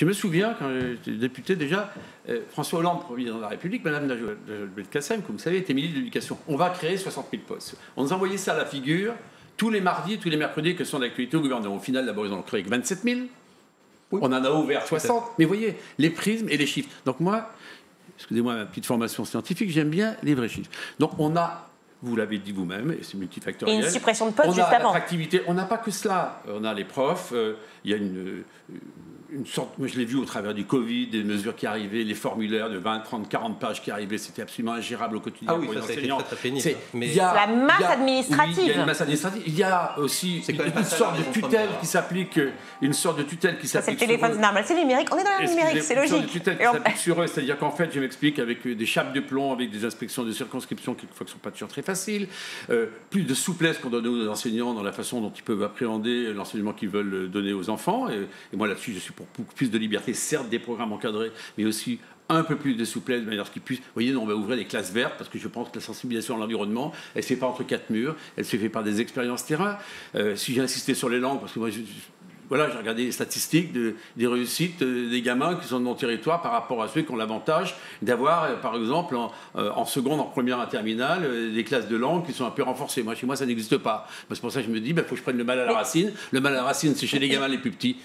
Je me souviens, quand j'étais député déjà, euh, François Hollande, président de la République, Madame Belkacem, comme vous savez, était ministre de l'Éducation. On va créer 60 000 postes. On nous envoyait ça à la figure tous les mardis, tous les mercredis que sont d'actualité au gouvernement. Au final, d'abord, ils ont créé 27 000. On en a ouvert 60. Mais vous voyez, les prismes et les chiffres. Donc moi, excusez-moi ma petite formation scientifique, j'aime bien les vrais chiffres. Donc on a vous l'avez dit vous-même, et c'est multifactoriel. Et une suppression de postes on juste a avant. l'attractivité. On n'a pas que cela. On a les profs. euh, il y a une, une sorte. Moi, je l'ai vu au travers du Covid, des mesures qui arrivaient, les formulaires de 20, 30, 40 pages qui arrivaient. C'était absolument ingérable au quotidien Ah oui, pour les enseignants. très, très pénible. C'est- Mais- il y a- La masse il y a- administrative. oui, il y a une masse administrative. Il y a aussi une, sorte de tutelle qui s'applique, une sorte de tutelle qui Ça, c'est le s'applique. téléphone. C'est le numérique. On est dans le numérique, c'est Excusez- une sorte de logique. tutelle qui s'applique sur eux, c'est-à-dire qu'en fait, je m'explique, avec euh, des chapes de plomb, avec des inspections de circonscription, quelquefois qui ne sont pas toujours très euh, plus de souplesse qu'on donne aux enseignants dans la façon dont ils peuvent appréhender l'enseignement qu'ils veulent donner aux enfants. Et, moi, là-dessus, je suis pour plus de liberté, certes des programmes encadrés, mais aussi un peu plus de souplesse de manière à ce qu'ils puissent. Vous voyez, on va ouvrir des classes vertes parce que je pense que la sensibilisation à l'environnement, elle ne se fait pas entre quatre murs, elle se fait par des expériences terrain. Euh, si j'ai insisté sur les langues, parce que moi, je- voilà, j'ai regardé les statistiques de- des réussites euh, des gamins qui sont de mon territoire par rapport à ceux qui ont l'avantage d'avoir, euh, par exemple, en, euh, en seconde, en première, en terminale, des classes de langue qui sont un peu renforcées. Moi, chez moi, ça n'existe pas. C'est pour ça que je me dis, il faut que je prenne le mal à la racine. Le mal à la racine, c'est chez les gamins les plus petits.